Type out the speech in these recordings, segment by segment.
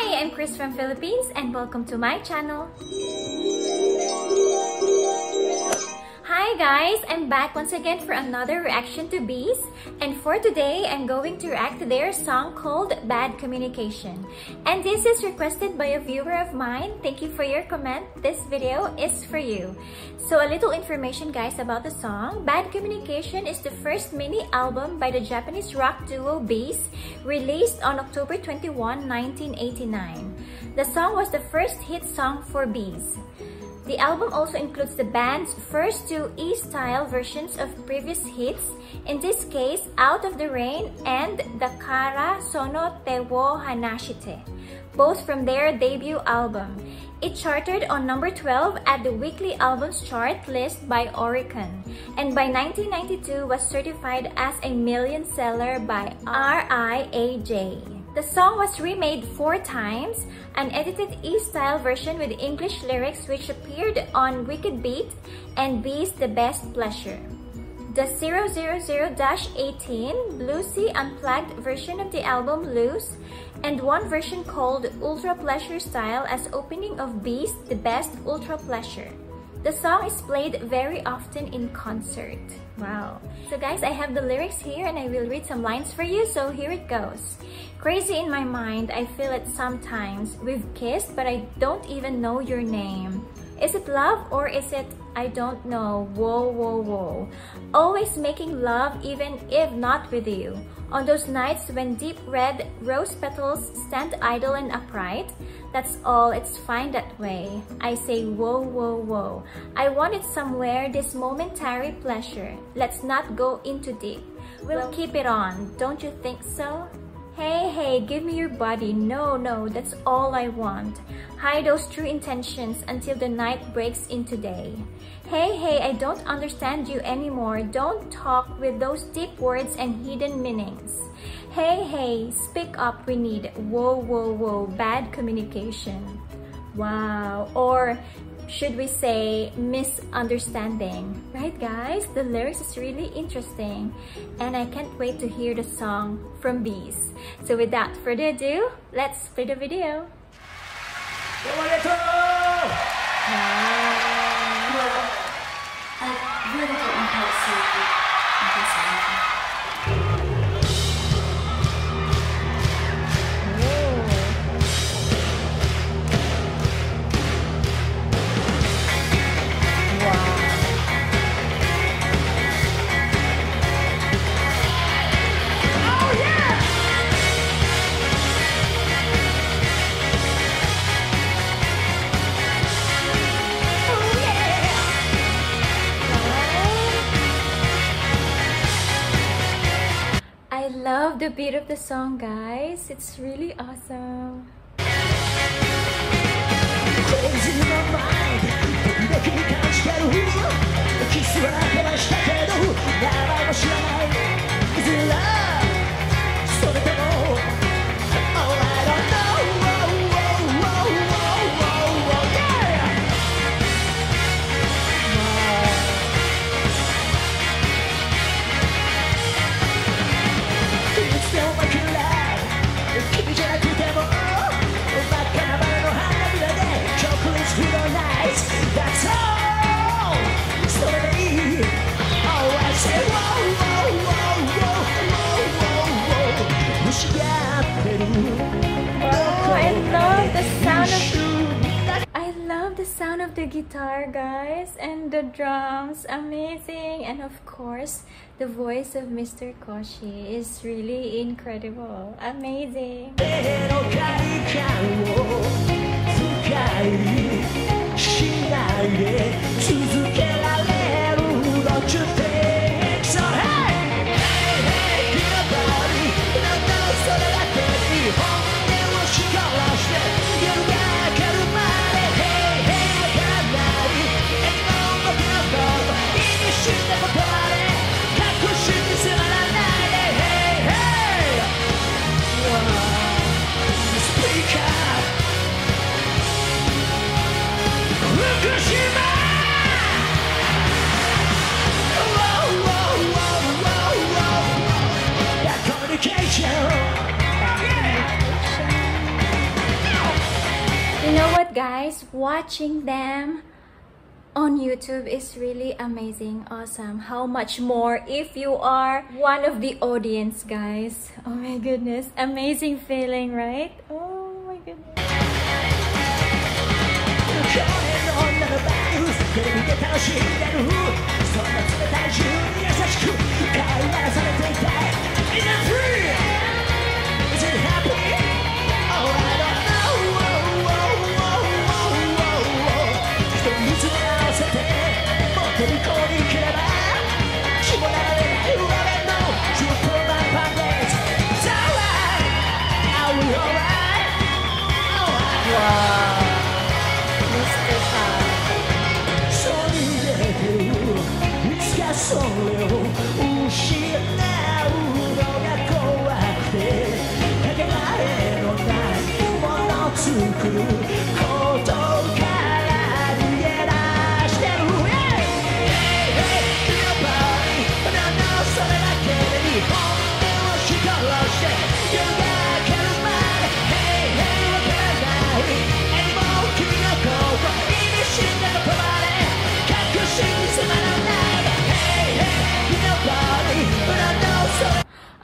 Hi, I'm Kris from Philippines and welcome to my channel. Hi guys, I'm back once again for another reaction to B'z and for today I'm going to react to their song called Bad Communication and this is requested by a viewer of mine. Thank you for your comment. This video is for you. So a little information guys about the song. Bad Communication is the first mini album by the Japanese rock duo B'z released on October 21, 1989. The song was the first hit song for B'z. The album also includes the band's first two E-style versions of previous hits, in this case, Out of the Rain and Dakara Sono Te wo Hanashite, both from their debut album. It charted on number 12 at the weekly albums chart list by Oricon, and by 1992 was certified as a million seller by RIAJ. The song was remade four times, an edited E-style version with English lyrics which appeared on Wicked Beat and B'z The Best Pleasure. The 000-18 Bluesy Unplugged version of the album Loose and one version called Ultra Pleasure Style as opening of B'z The Best Ultra Pleasure. The song is played very often in concert. Wow. So guys, I have the lyrics here and I will read some lines for you, so here it goes. Crazy in my mind, I feel it sometimes. We've kissed, but I don't even know your name. Is it love or is it I don't know? Whoa, whoa, whoa. Always making love even if not with you. On those nights when deep red rose petals stand idle and upright, that's all, it's fine that way. I say whoa, whoa, whoa. I want it somewhere, this momentary pleasure. Let's not go into deep. We'll keep it on, don't you think so? Hey, hey, give me your body. No, no, that's all I want. Hide those true intentions until the night breaks into day. Hey, hey, I don't understand you anymore. Don't talk with those deep words and hidden meanings. Hey, hey, speak up, we need. Whoa, whoa, whoa, bad communication. Wow. Or should we say misunderstanding. Right guys? The lyrics is really interesting. And i can't wait to hear the song from B'z. So without further ado let's play the video love the beat of the song, guys. It's really awesome. Oh, I love the sound of I love the sound of the guitar guys and the drums. Amazing. And of course the voice of Mr. Koshi is really incredible. Amazing. guys watching them on YouTube is really amazing, awesome. How much more if you are one of the audience, guys. Oh my goodness, amazing feeling, right? Oh my goodness. alright? Alright.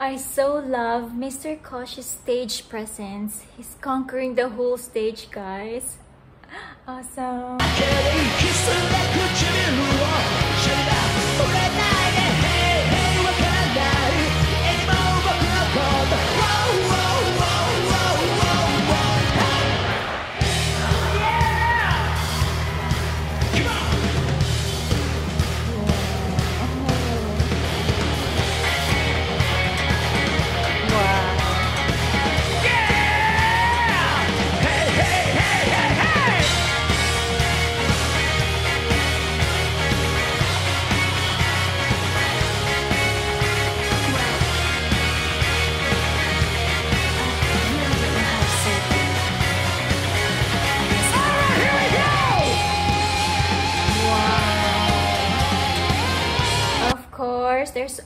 I so love Mr. Kosh's stage presence. He's conquering the whole stage, guys. Awesome.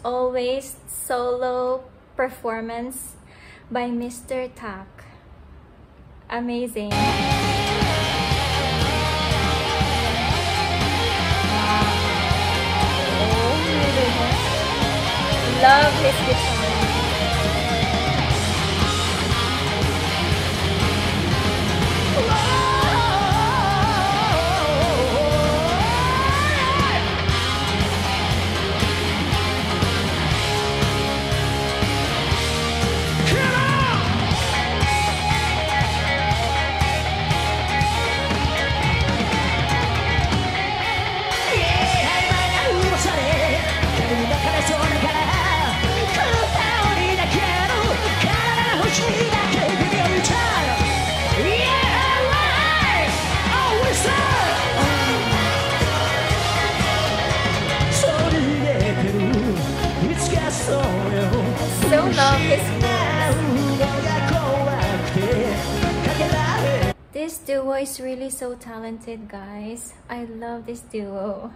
always solo performance by Mr. Tak. Amazing. Oh Love his guitar. duo is really so talented, guys. I love this duo.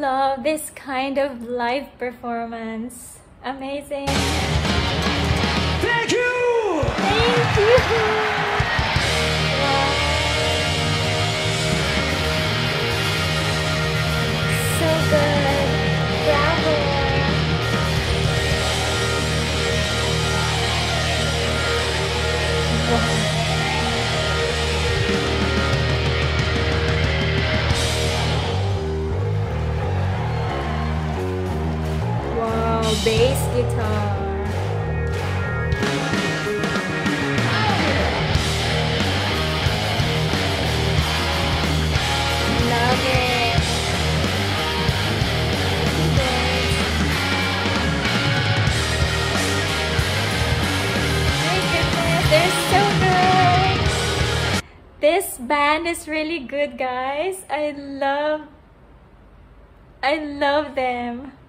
love this kind of live performance. Amazing. Thank you. Thank you. Guitar. This band is really good, guys. I love I love them.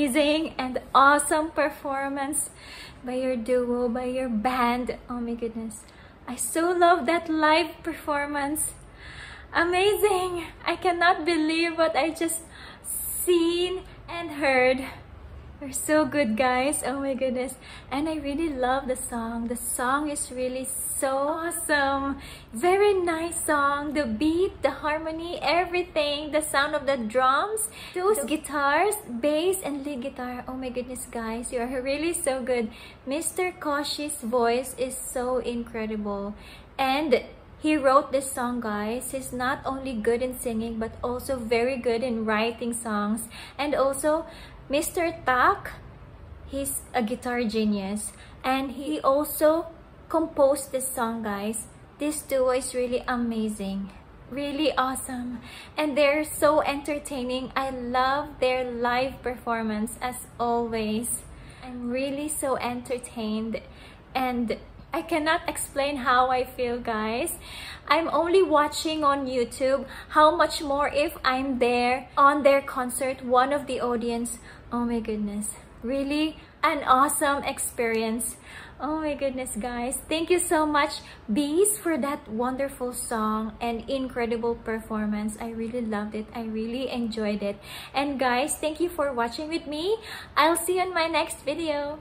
Amazing and awesome performance by your duo, by your band. Oh my goodness. I so love that live performance. Amazing. I cannot believe what I just seen and heard. You're so good, guys. Oh my goodness. And I really love the song. The song is really so awesome. Very nice song. The beat, the harmony, everything. The sound of the drums, those guitars, bass, and lead guitar. Oh my goodness, guys. You are really so good. Mr. Koshi's voice is so incredible. And he wrote this song, guys. He's not only good in singing, but also very good in writing songs. And also, Mr. Tak, he's a guitar genius. And he also composed this song, guys. This duo is really amazing. Really awesome. And they're so entertaining. I love their live performance as always. I'm really so entertained. And I cannot explain how I feel, guys. I'm only watching on YouTube. How much more if I'm there on their concert, one of the audience. Oh my goodness. Really an awesome experience. Oh my goodness, guys. Thank you so much, B'z, for that wonderful song and incredible performance. I really loved it. I really enjoyed it. And guys, thank you for watching with me. I'll see you in my next video.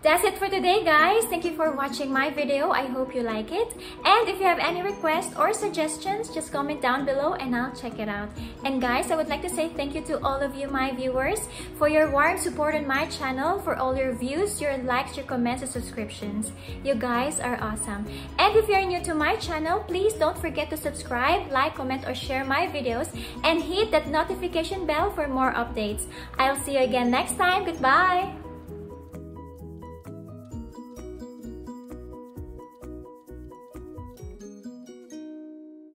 That's it for today, guys. Thank you for watching my video. I hope you like it. And if you have any requests or suggestions, just comment down below and I'll check it out. And guys, I would like to say thank you to all of you, my viewers, for your warm support on my channel, for all your views, your likes, your comments, and subscriptions. You guys are awesome. And if you're new to my channel, please don't forget to subscribe, like, comment, or share my videos, and hit that notification bell for more updates. I'll see you again next time. Goodbye!